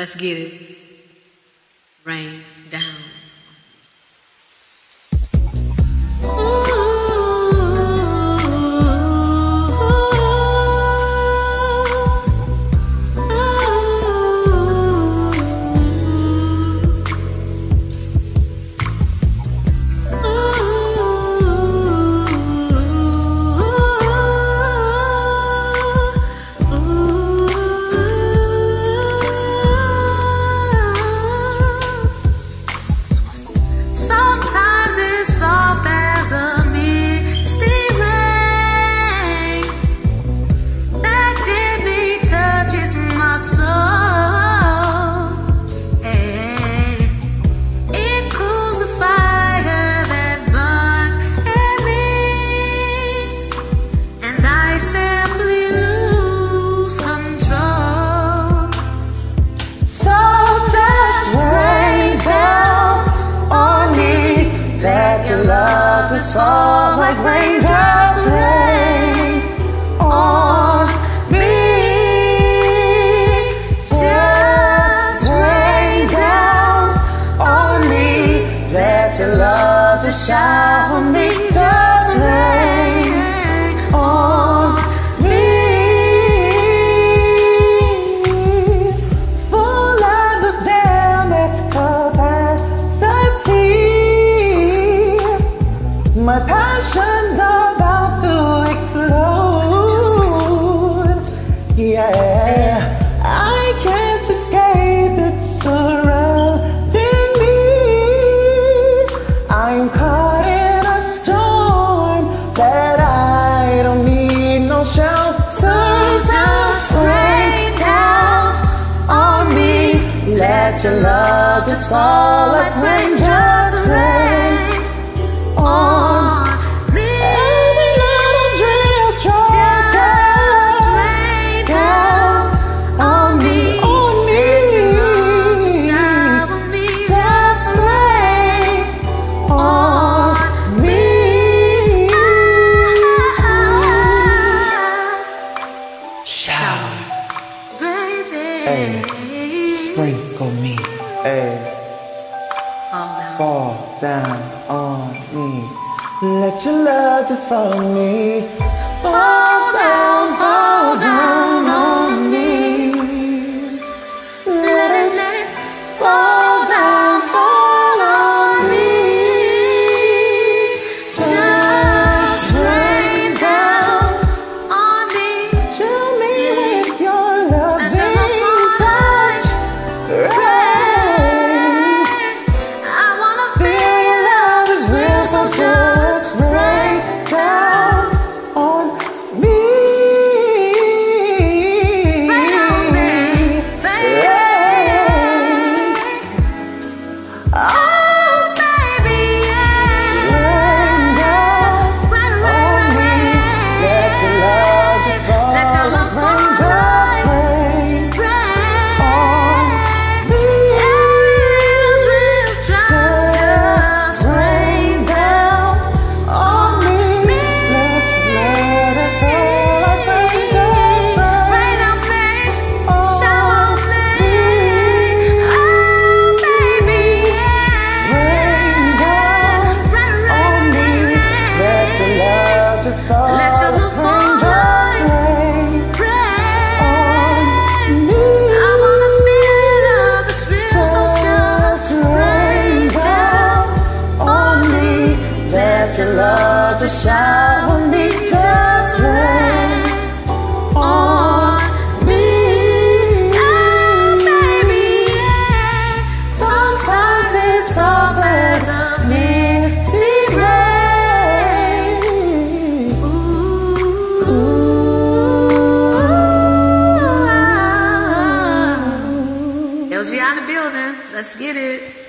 Let's get it. Rain down. Words fall like raindrops rain on me. Just rain down on me. Let your love to shower me. your love just fall like raindrops rain. Fall down on me. Let your love just fall on me. Fall down, fall down on me. that your love to shower me just rain on me. Oh, baby, yeah. Sometimes it's all as a misty rain. Ooh, ooh, ooh, ah. ooh. LG on the building. Let's get it.